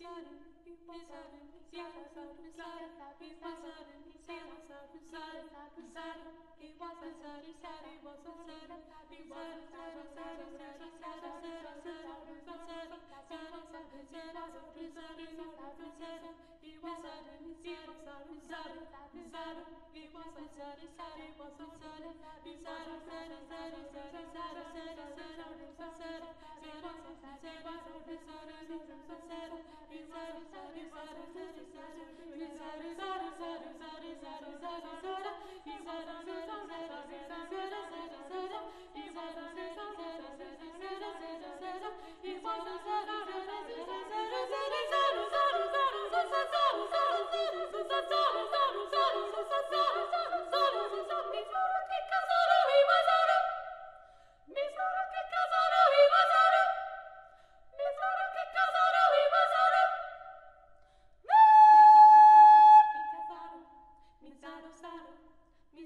It was a sar sar sar sar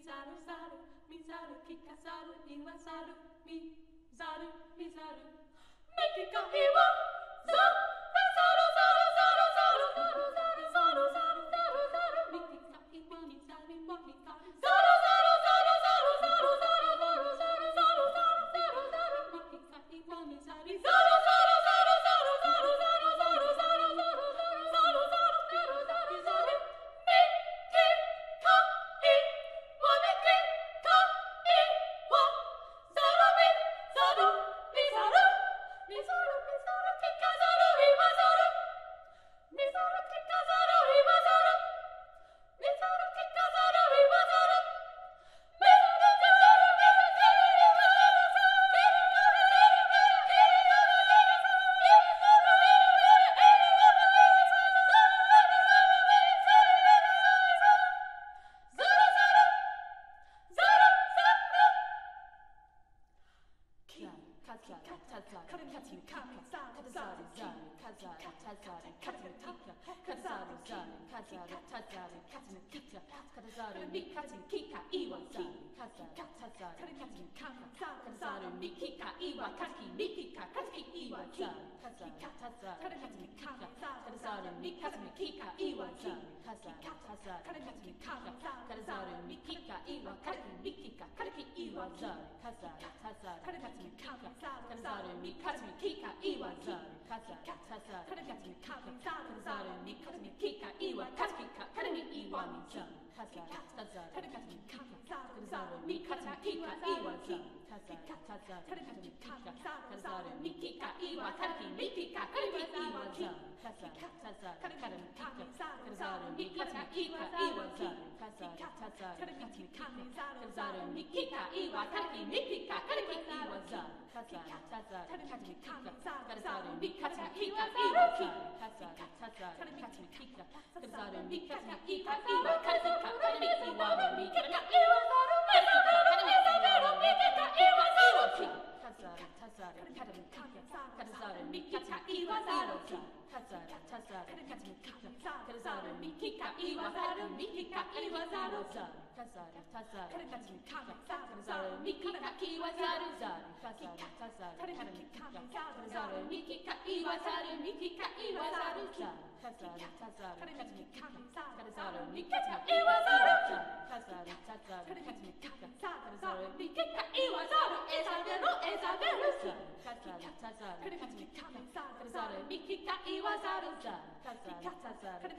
zaru zaru mi zaru kika zaru iwa zaru mi zaru mi zaru me kika iwa zaru Kazari, Katyn, Kazari, Katazari, Zari, Kazari, Tazari, Katyn, Tika, Katazari, Zari, Kazari, Tazari, Katyn, Kita, Katazari, Mi, Katyn, Kika, Iwa, Zari, Kazari, Tazari, Katyn, Kaka, Katazari, Mi, Kika, Iwa, Kaki, Mi, Kika, Katki, Iwa, Zari, Kazari, Tazari, Katyn, Kaka, Katazari, Mi, Katyn, Kika, Iwa, Zari, Kazari, ざるかずみかざからざるみきかいわかるみきかからきいわざるかざるかざるからかずみかざからざるみかずみきかいわざるかざるかざるからかずみかざからざるみかずみきかいわかずきかからみいわみざるかざるかざるからかずみかざからざるみかずみきかいわざるかざるかざるからかずみかざからざるみきかいわかるきみきかからみいわざるかざるかざるからかずみかざからざる Iwa, 幹か言わざる幹か言ザルるざるたざるたざる彼たちにかめざるざる幹か言わザルザルたざるたザル彼たちにかめザルざる幹か言わざる幹か言わザルザルたざるたザル彼たちにかめザルざる幹か言わざるたざザルざる彼たちにかめざるざる幹か言わザルえざべろえざべるザルたざるたザル彼たちにかめザルざる幹か言わざるざるザルる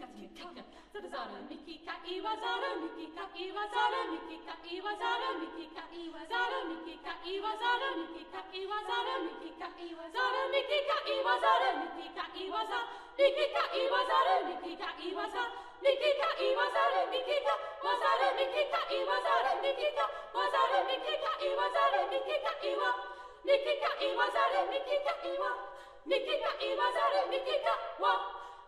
Zara, Miki, Kai, Wazara, Miki, Kai, Wazara, Miki, Kai, Wazara, Miki, Kai, Wazara, Miki, Kai, Wazara, Miki, Kai, Wazara, Miki, Kai, Wazara, Miki, Kai, Wazara, Miki, Kai, Wazara, Miki, Kai, Wazara, Miki, Kai, Wazara, Miki, Kai, Wazara, Miki, Kai, Wazara, Miki, Kai, Wazara, Miki, Kai, Wazara, Miki, Kai, Wazara, Miki, Kai, Wa, Miki, Kai, Wazara, Miki, Kai, Wa, Miki, Kai, Wazara, Miki, Kai, Wa.